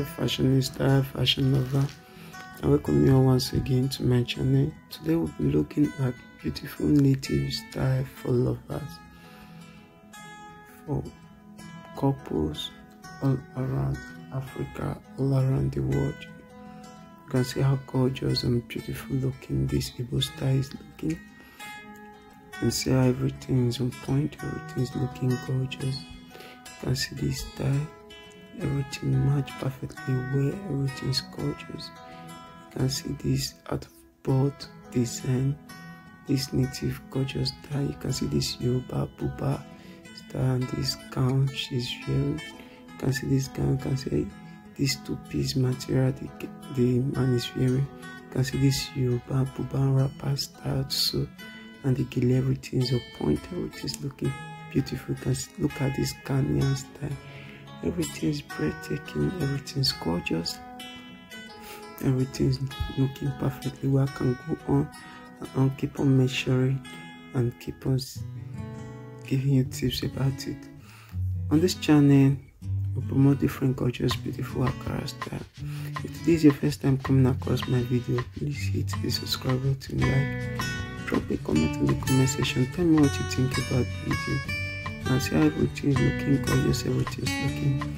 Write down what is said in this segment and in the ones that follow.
fashionista fashion lover. And welcome you all once again to my channel. Today we'll be looking at beautiful native style for lovers for couples all around africa all around the world. You can see how gorgeous and beautiful looking this Igbo style is looking. You can see how everything is on point everything is looking gorgeous. You can see this style everything match perfectly where everything is gorgeous. You can see this out of board design this native gorgeous style. You can see this yoruba buba style and this gown she's wearing. You can see this gown you can see this two-piece material the, the man is wearing. You can see this yoruba buba wrapper style so and the gele everything is on point is looking beautiful. You can see, look at this Ghanaian style everything's breathtaking everything's gorgeous everything's looking perfectly. Well I can go on and keep on measuring and keep on giving you tips about it. On this channel we promote different gorgeous beautiful Ankara style. If this is your first time coming across my video please hit the subscribe button like drop a comment in the comment section. Tell me what you think about the video and see how everything is looking gorgeous everything is looking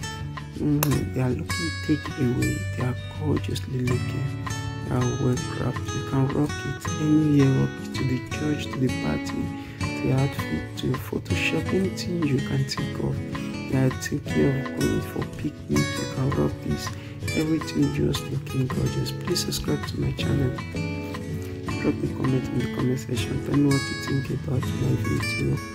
mm, they are looking take away. They are gorgeously looking. They are well crafted. You can rock it anywhere rock it to the church to the party to the outfit to photoshop anything you can think of they are thinking of going for picnic. You can rock this. Everything just looking gorgeous. Please subscribe to my channel. Drop a comment in the comment section. Tell me what you think about my video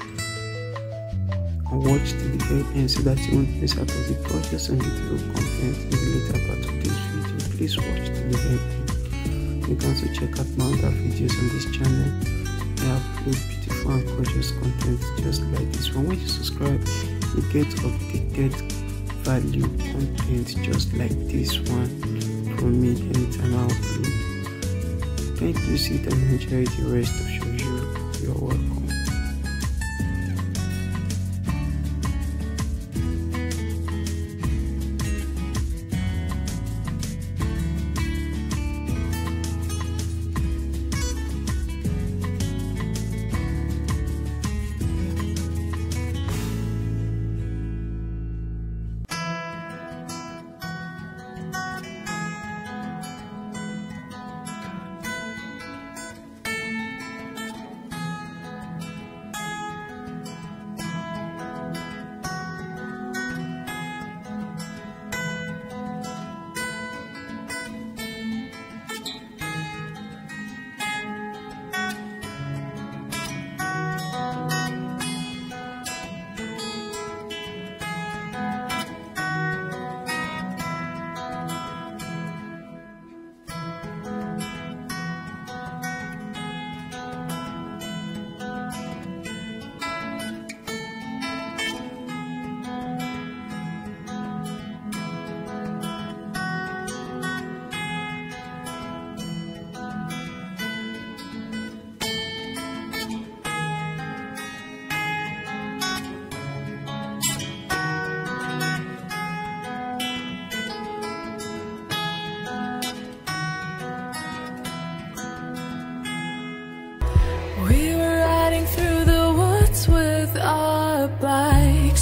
watch till the very and so that you won't miss out on the gorgeous and beautiful content in the later part of this video. Please watch till the end. You can also check out my other videos on this channel. I upload beautiful and gorgeous content just like this one. When you subscribe, you get updated value content just like this one from me anytime I upload. Thank you, sit and enjoy the rest of your video. You're welcome.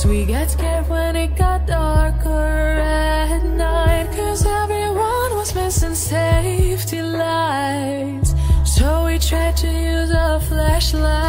We got scared when it got darker at night. Cause everyone was missing safety lights. So we tried to use a flashlight